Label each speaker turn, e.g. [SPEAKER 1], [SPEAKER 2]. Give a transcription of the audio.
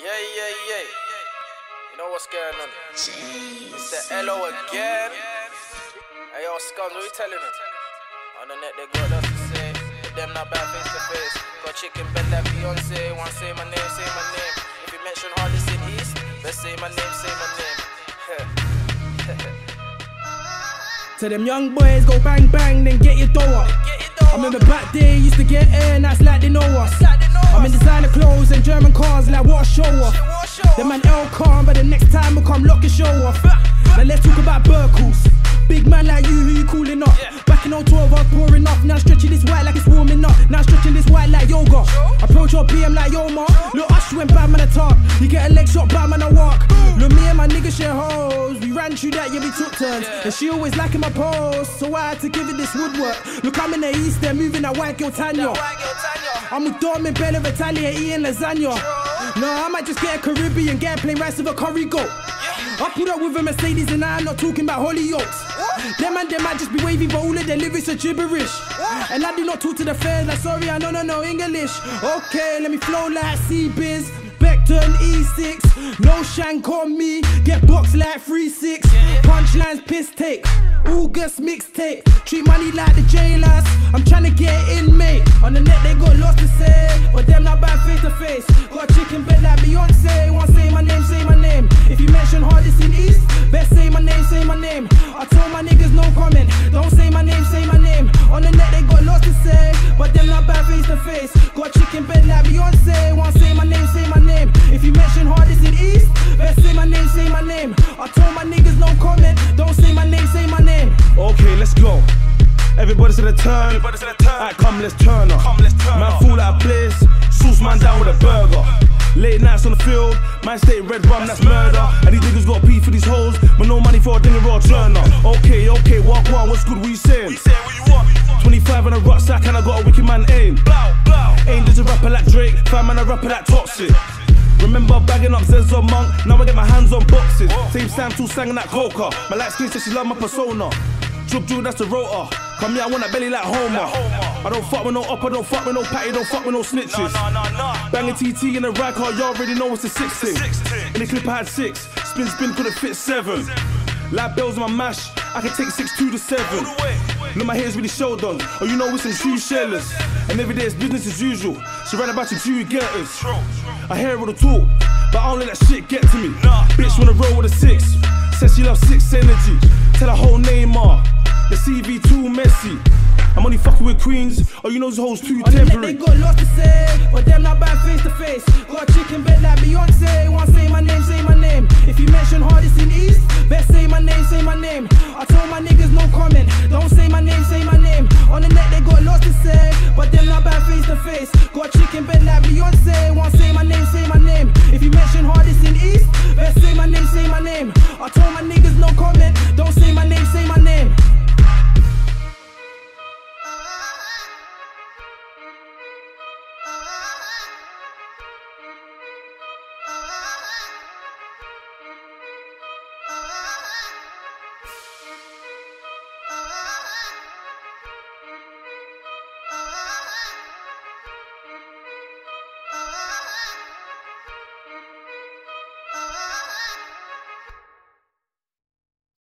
[SPEAKER 1] Yeah, yeah, yeah. You know what's going on? It's the LO again. Hey, yo, Scumz, what are you telling them? On the net, they got us to say. Them not bad face to face. Got chicken bed like Beyonce. Want to say my name, say my name. If you mention hardest in East, best say my name, say my name. To them young boys, go bang bang, then get your dough up.
[SPEAKER 2] Get it though. I remember
[SPEAKER 1] back day, used to get air, and that's like they know us.
[SPEAKER 2] Like they know I'm in
[SPEAKER 1] designer clothes and German cars, like what a show off.
[SPEAKER 2] The
[SPEAKER 1] man L calm, but the next time we come lock and show off. Now let's talk about Burkles. Big man like you, who you calling up? Back in 012, I was pouring up. Now stretching this white like it's warming up. Now stretching this white like yoga. Approach your PM like yo, ma. Look, Ush went bad man a talk. You get a leg shot, bad man a walk. Look, me and my nigga share hoes. We ran through that, yeah, we took turns. And she always liking my pose, so I had to give it this woodwork. Look, I'm in the east, they're moving that white girl Tanya. I'm with Dom in Bella Italia eating lasagna. No, I might just get a Caribbean, get a plain rice with a curry goat. I pulled up with a Mercedes and I'm not talking about Hollyoaks. Them and them might just be wavy, but all of their lyrics are gibberish. And I do not talk to the fans like sorry, I know no no English. Okay, let me flow like C-Biz. Beckton E6, no shank on me. Get boxed like 3-6. Punchlines piss take. August mixtape. Treat money like the jailers. I'm trying to get in, mate. On the net, they got lots to say. But them not bad face to face. Got a chicken bed like Beyonce. Want say my name, say my name. If you mention hardest in East, best say my name, say my name. I told my niggas no comment. Don't say my name, say my name. On the net, they got lots to say. But them not bad face to face. Got a chicken bed like Beyonce. Want say my name, say my name. If you mention hardest in East, best say my name, say my name. I told my niggas no comment. Don't say my name, say my name.
[SPEAKER 3] Okay, let's go. Everybody to the turn. Everybody to the turn. Alright, come, let's turn up. Come,
[SPEAKER 4] let's turn
[SPEAKER 3] man, fool out of place. Sauce man down with a burger. Late nights on the field, man stay red rum, that's murder. And these niggas got pee for these hoes, but no money for a thing of raw turner. Okay, okay, walk one, what's good, what you saying? You
[SPEAKER 4] say what you want.
[SPEAKER 3] 25 and a rucksack, and I got a wicked man aim. Ain't just a rapper like Drake, fam man a rapper like Toxic. Remember bagging up Zez on Monk, now I get my hands on boxes. Same Sam two sanging that coca. My light skin says she love my persona. Drip Drew, that's the rotor. Come here, I want that belly like Homer. I don't fuck with no upper, don't fuck with no patty, don't fuck with no snitches. Banging TT in the rag car, y'all already know it's a six thing. Six
[SPEAKER 4] thing.
[SPEAKER 3] In the clip I had six, spin spin couldn't fit seven. Like bells in my mash, I can take six two to seven. Look, my hair's really showed on. Oh, you know, it's some shoe shellers. And every day it's business as usual. She ran about some true getters. I hear all the talk, but I don't let that shit get to me. Nah, Bitch wanna roll with a six. Says she loves six energy. Tell her whole name are. The CV fucking with queens. Oh, you know those hoes too temporary. They
[SPEAKER 1] got lots to say, but them not bad face to face. Got a chicken bed like Beyonce. One say my name, say my name. If you mention hardest in East, best say my name, say my name. I told my niggas no comment. Don't say my name, say my name. On the net they got lots to say, but them not bad face to face. Got a chicken bed like Beyonce. One say my name, say my name. If you mention hardest in East, best say my name, say my name. I told my niggas